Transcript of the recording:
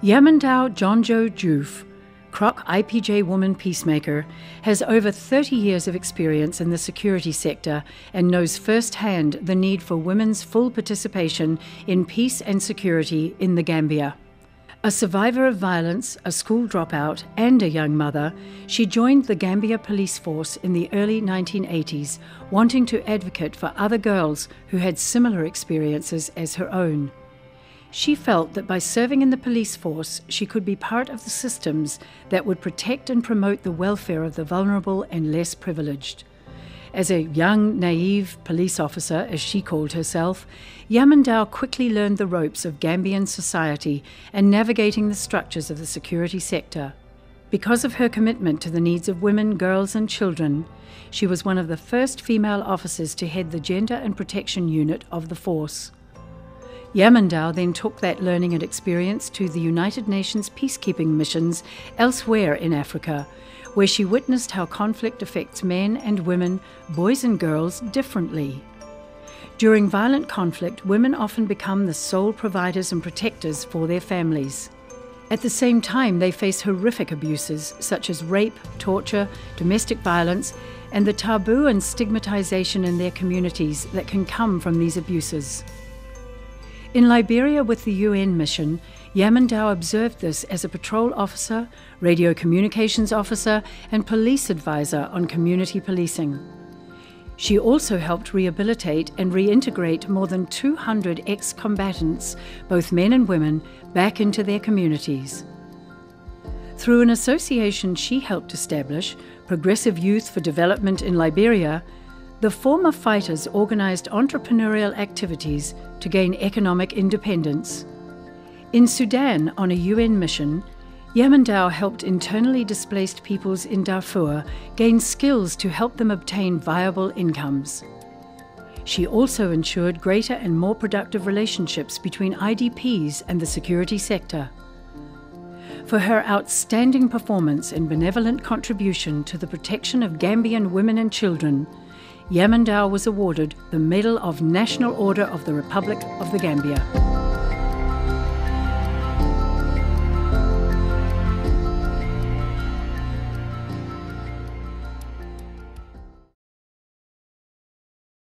Yamoundow Jagne Joof, Kroc IPJ woman peacemaker, has over 30 years of experience in the security sector and knows firsthand the need for women's full participation in peace and security in the Gambia. A survivor of violence, a school dropout, and a young mother, she joined the Gambia Police Force in the early 1980s, wanting to advocate for other girls who had similar experiences as her own. She felt that by serving in the police force, she could be part of the systems that would protect and promote the welfare of the vulnerable and less privileged. As a young, naive police officer, as she called herself, Yamoundow quickly learned the ropes of Gambian society and navigating the structures of the security sector. Because of her commitment to the needs of women, girls, and children, she was one of the first female officers to head the Gender and Protection Unit of the force. Yamoundow then took that learning and experience to the United Nations peacekeeping missions elsewhere in Africa, where she witnessed how conflict affects men and women, boys and girls, differently. During violent conflict, women often become the sole providers and protectors for their families. At the same time, they face horrific abuses such as rape, torture, domestic violence, and the taboo and stigmatization in their communities that can come from these abuses. In Liberia with the UN mission, Yamoundow observed this as a patrol officer, radio communications officer, and police advisor on community policing. She also helped rehabilitate and reintegrate more than 200 ex combatants, both men and women, back into their communities. Through an association she helped establish, Progressive Youth for Development in Liberia, the former fighters organized entrepreneurial activities to gain economic independence. In Sudan, on a UN mission, Yamoundow helped internally displaced peoples in Darfur gain skills to help them obtain viable incomes. She also ensured greater and more productive relationships between IDPs and the security sector. For her outstanding performance and benevolent contribution to the protection of Gambian women and children, Yamoundow was awarded the Medal of National Order of the Republic of the Gambia.